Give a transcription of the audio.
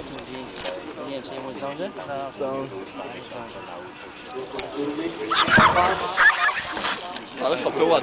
ostatnim zdjęciu. Nie wiem, czy nie mój zdąży? Są. Ale hopy ładnie.